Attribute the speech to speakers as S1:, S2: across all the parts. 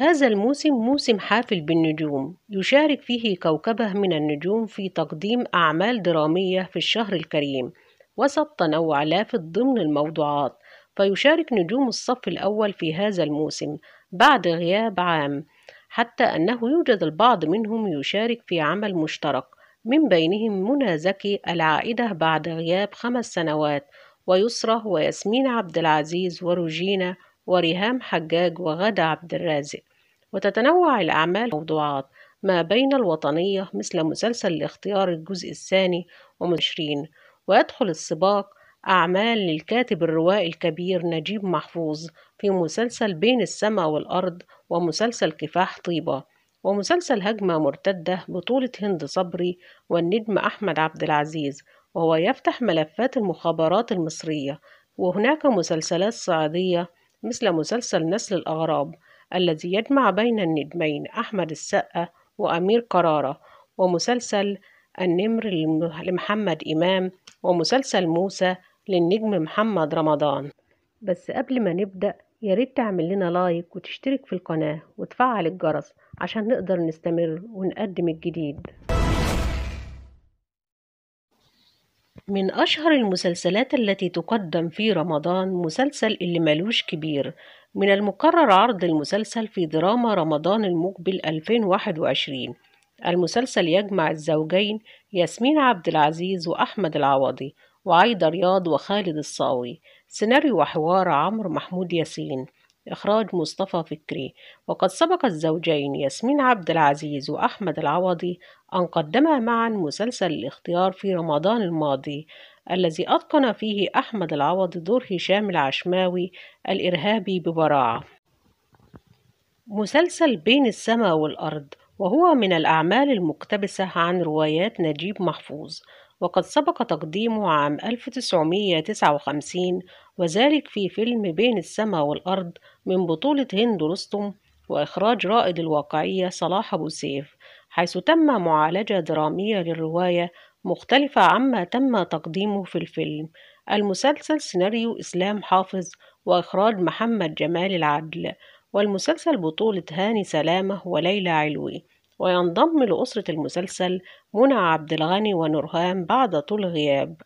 S1: هذا الموسم موسم حافل بالنجوم يشارك فيه كوكبة من النجوم في تقديم أعمال درامية في الشهر الكريم وسط تنوع لافت ضمن الموضوعات فيشارك نجوم الصف الأول في هذا الموسم بعد غياب عام حتى أنه يوجد البعض منهم يشارك في عمل مشترك من بينهم منى زكي العائدة بعد غياب خمس سنوات ويسرى وياسمين عبد العزيز وروجينا وريهام حجاج وغادة عبد الرازق. وتتنوع الأعمال موضوعات ما بين الوطنية مثل مسلسل الاختيار الجزء الثاني ومشرين ويدخل السباق أعمال للكاتب الروائي الكبير نجيب محفوظ في مسلسل بين السماء والأرض ومسلسل كفاح طيبة ومسلسل هجمة مرتدة بطولة هند صبري والنجم أحمد عبد العزيز وهو يفتح ملفات المخابرات المصرية وهناك مسلسلات صعيدية مثل مسلسل نسل الأغراب الذي يجمع بين النجمين أحمد السقا وأمير كرارة ومسلسل النمر لمحمد إمام ومسلسل موسى للنجم محمد رمضان. بس قبل ما نبدأ ياريت تعمل لنا لايك وتشترك في القناة وتفعل الجرس عشان نقدر نستمر ونقدم الجديد. من أشهر المسلسلات التي تقدم في رمضان مسلسل اللي ملوش كبير من المقرر عرض المسلسل في دراما رمضان المقبل 2021 المسلسل يجمع الزوجين ياسمين عبد العزيز وأحمد العوضي وعايدة رياض وخالد الصاوي. سيناريو وحوار عمرو محمود ياسين. إخراج مصطفى فكري. وقد سبق الزوجين ياسمين عبد العزيز وأحمد العوضي أن قدما معا مسلسل الاختيار في رمضان الماضي الذي أتقن فيه أحمد العوضي دور هشام العشماوي الإرهابي ببراعة. مسلسل بين السماء والأرض وهو من الأعمال المقتبسة عن روايات نجيب محفوظ. وقد سبق تقديمه عام 1959 وذلك في فيلم بين السماء والأرض من بطولة هند رستم وإخراج رائد الواقعية صلاح أبو سيف حيث تم معالجة درامية للرواية مختلفة عما تم تقديمه في الفيلم المسلسل سيناريو إسلام حافظ وإخراج محمد جمال العدل والمسلسل بطولة هاني سلامة وليلى علوي. وينضم لأسرة المسلسل منى عبد الغني ونورهان بعد طول غياب.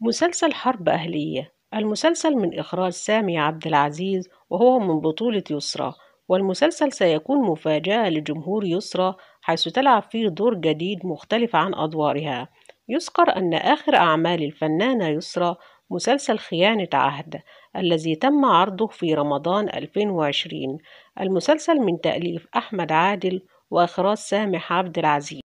S1: مسلسل حرب أهلية. المسلسل من إخراج سامي عبد العزيز وهو من بطولة يسرى والمسلسل سيكون مفاجأة لجمهور يسرى حيث تلعب فيه دور جديد مختلف عن أدوارها. يذكر أن آخر أعمال الفنانة يسرى مسلسل خيانة عهد الذي تم عرضه في رمضان 2020 المسلسل من تأليف أحمد عادل وإخراج سامح عبد العزيز.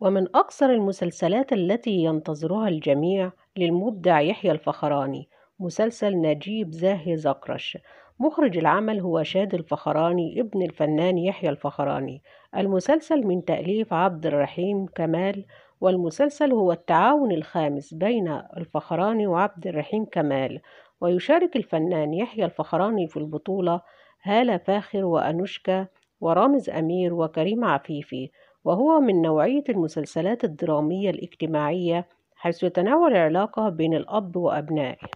S1: ومن أكثر المسلسلات التي ينتظرها الجميع للمبدع يحيى الفخراني مسلسل نجيب زاهي زكرش مخرج العمل هو شاد الفخراني ابن الفنان يحيى الفخراني. المسلسل من تأليف عبد الرحيم كمال والمسلسل هو التعاون الخامس بين الفخراني وعبد الرحيم كمال ويشارك الفنان يحيى الفخراني في البطولة هالة فاخر وأنوشكا ورامز أمير وكريم عفيفي وهو من نوعية المسلسلات الدرامية الاجتماعية حيث يتناول العلاقة بين الأب وأبنائه.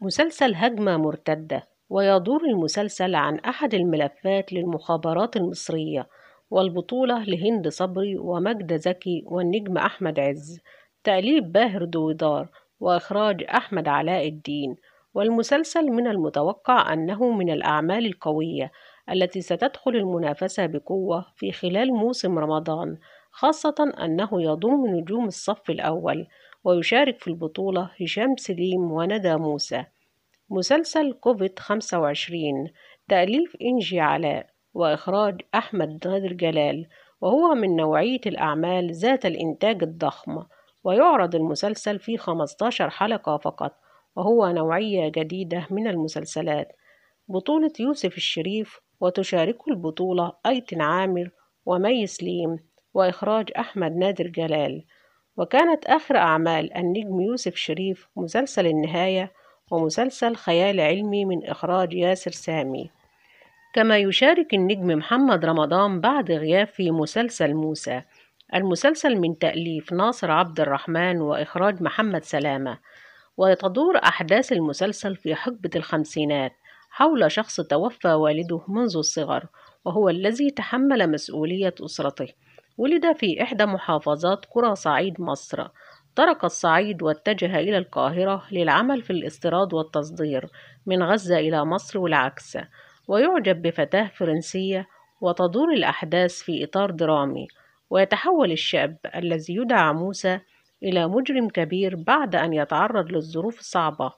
S1: مسلسل هجمة مرتدة ويدور المسلسل عن أحد الملفات للمخابرات المصرية والبطولة لهند صبري ومجد زكي والنجم أحمد عز. تأليف باهر دويدار وإخراج أحمد علاء الدين. والمسلسل من المتوقع أنه من الأعمال القوية التي ستدخل المنافسة بقوة في خلال موسم رمضان خاصة أنه يضم نجوم الصف الأول ويشارك في البطولة هشام سليم وندى موسى. مسلسل كوفيد 25 تأليف إنجي علاء. وإخراج أحمد نادر جلال وهو من نوعية الأعمال ذات الإنتاج الضخم ويعرض المسلسل في 15 حلقة فقط وهو نوعية جديدة من المسلسلات. بطولة يوسف الشريف وتشاركه البطولة أيتن عامر ومي سليم وإخراج أحمد نادر جلال. وكانت آخر أعمال النجم يوسف شريف مسلسل النهاية ومسلسل خيال علمي من إخراج ياسر سامي. كما يشارك النجم محمد رمضان بعد غياب في مسلسل موسى. المسلسل من تأليف ناصر عبد الرحمن وإخراج محمد سلامة وتدور أحداث المسلسل في حقبة الخمسينات حول شخص توفى والده منذ الصغر وهو الذي تحمل مسؤولية أسرته. ولد في إحدى محافظات قرى صعيد مصر. ترك الصعيد واتجه إلى القاهرة للعمل في الاستيراد والتصدير من غزة إلى مصر والعكس. ويعجب بفتاة فرنسية وتدور الأحداث في إطار درامي ويتحول الشاب الذي يدعى موسى إلى مجرم كبير بعد أن يتعرض للظروف الصعبة.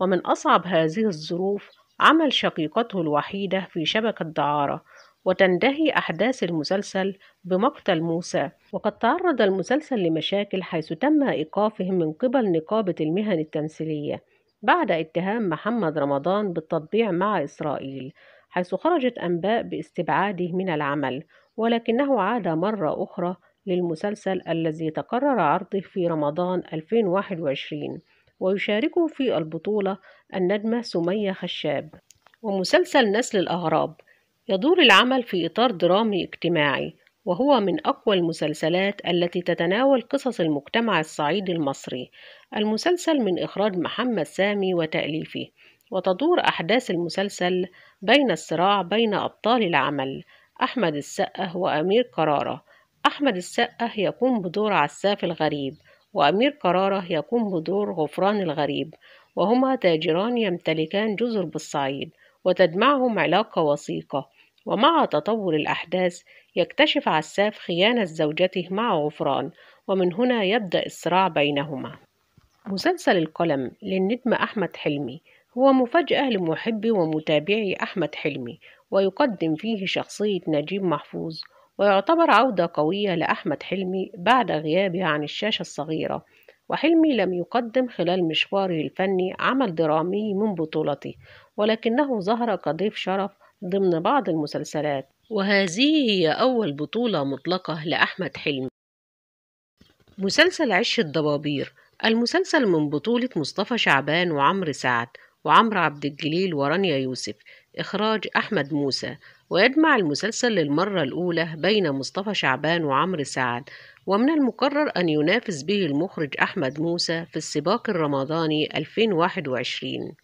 S1: ومن أصعب هذه الظروف عمل شقيقته الوحيدة في شبكة دعارة وتنتهي أحداث المسلسل بمقتل موسى. وقد تعرض المسلسل لمشاكل حيث تم إيقافه من قبل نقابة المهن التمثيلية. بعد اتهام محمد رمضان بالتطبيع مع إسرائيل حيث خرجت أنباء باستبعاده من العمل ولكنه عاد مرة أخرى للمسلسل الذي تقرر عرضه في رمضان 2021 ويشاركه في البطولة النجمة سمية خشاب. ومسلسل نسل الأغراب يدور العمل في إطار درامي اجتماعي وهو من أقوى المسلسلات التي تتناول قصص المجتمع الصعيدي المصري. المسلسل من إخراج محمد سامي وتأليفه. وتدور أحداث المسلسل بين الصراع بين أبطال العمل أحمد السقا وأمير كرارة. أحمد السقا يقوم بدور عساف الغريب وأمير كرارة يقوم بدور غفران الغريب. وهما تاجران يمتلكان جزر بالصعيد وتجمعهم علاقة وثيقة. ومع تطور الأحداث يكتشف عساف خيانة زوجته مع غفران ومن هنا يبدأ الصراع بينهما. مسلسل القلم للنجم أحمد حلمي هو مفاجأة لمحبي ومتابعي أحمد حلمي ويقدم فيه شخصية نجيب محفوظ ويعتبر عودة قوية لأحمد حلمي بعد غيابه عن الشاشة الصغيرة. وحلمي لم يقدم خلال مشواره الفني عمل درامي من بطولته ولكنه ظهر كضيف شرف ضمن بعض المسلسلات وهذه هي أول بطولة مطلقة لأحمد حلمي. مسلسل عش الضبابير المسلسل من بطولة مصطفى شعبان وعمرو سعد وعمرو عبد الجليل ورانيا يوسف إخراج أحمد موسى ويجمع المسلسل للمرة الأولى بين مصطفى شعبان وعمرو سعد ومن المقرر أن ينافس به المخرج أحمد موسى في السباق الرمضاني 2021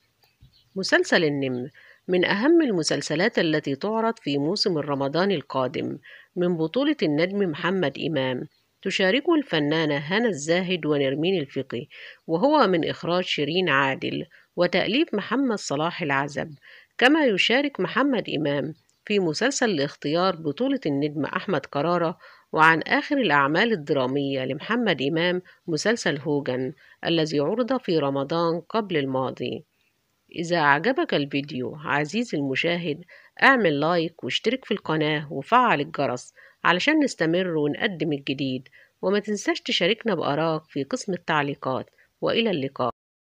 S1: مسلسل النمر من أهم المسلسلات التي تعرض في موسم الرمضان القادم من بطولة النجم محمد إمام. تشاركه الفنانة هنا الزاهد ونرمين الفقي وهو من إخراج شيرين عادل وتأليف محمد صلاح العزب. كما يشارك محمد إمام في مسلسل الاختيار بطولة النجم أحمد كرارة وعن آخر الأعمال الدرامية لمحمد إمام مسلسل هوجن الذي عرض في رمضان قبل الماضي. إذا أعجبك الفيديو عزيزي المشاهد اعمل لايك واشترك في القناة وفعل الجرس علشان نستمر ونقدم الجديد وما تنساش تشاركنا بآراءك في قسم التعليقات وإلى اللقاء.